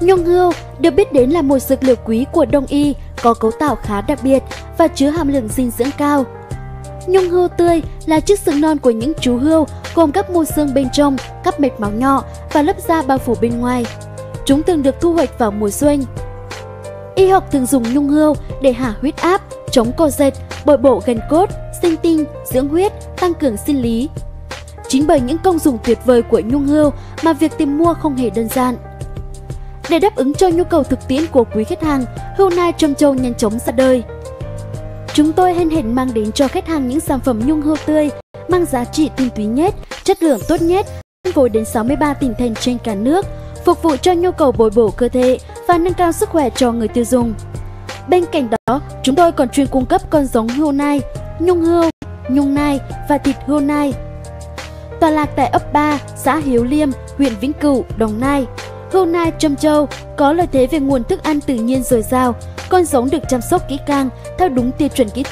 Nhung hươu được biết đến là một dược liệu quý của Đông y, có cấu tạo khá đặc biệt và chứa hàm lượng dinh dưỡng cao. Nhung hươu tươi là chiếc xương non của những chú hươu gồm các mô xương bên trong, các mạch máu nhỏ và lớp da bao phủ bên ngoài. Chúng thường được thu hoạch vào mùa xuân. Y học thường dùng nhung hươu để hạ huyết áp, chống co giật, bồi bổ gân cốt, sinh tinh, dưỡng huyết, tăng cường sinh lý. Chính bởi những công dụng tuyệt vời của nhung hươu mà việc tìm mua không hề đơn giản. Để đáp ứng cho nhu cầu thực tiễn của quý khách hàng, Hưu Nai Trâm Châu nhanh chóng ra đời. Chúng tôi hân hạnh mang đến cho khách hàng những sản phẩm nhung hươu tươi, mang giá trị tinh túy nhất, chất lượng tốt nhất, phân phối đến 63 tỉnh thành trên cả nước, phục vụ cho nhu cầu bồi bổ cơ thể và nâng cao sức khỏe cho người tiêu dùng. Bên cạnh đó, chúng tôi còn chuyên cung cấp con giống hươu nai, nhung hươu, nhung nai và thịt hươu nai. Tòa lạc tại ấp 3, xã Hiếu Liêm, huyện Vĩnh Cửu, Đồng Nai. Hươu Trâm Châu có lợi thế về nguồn thức ăn tự nhiên dồi dào, con giống được chăm sóc kỹ càng theo đúng tiêu chuẩn kỹ thuật